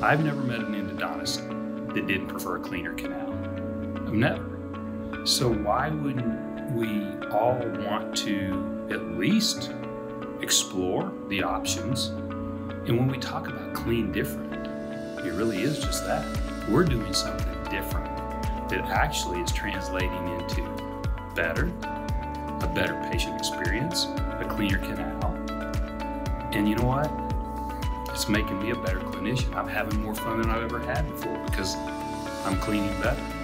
I've never met an endodontist that didn't prefer a cleaner canal. Never. So why wouldn't we all want to at least explore the options? And when we talk about clean different, it really is just that. We're doing something different that actually is translating into better, a better patient experience, a cleaner canal. And you know what? It's making me a better clinician. I'm having more fun than I've ever had before because I'm cleaning better.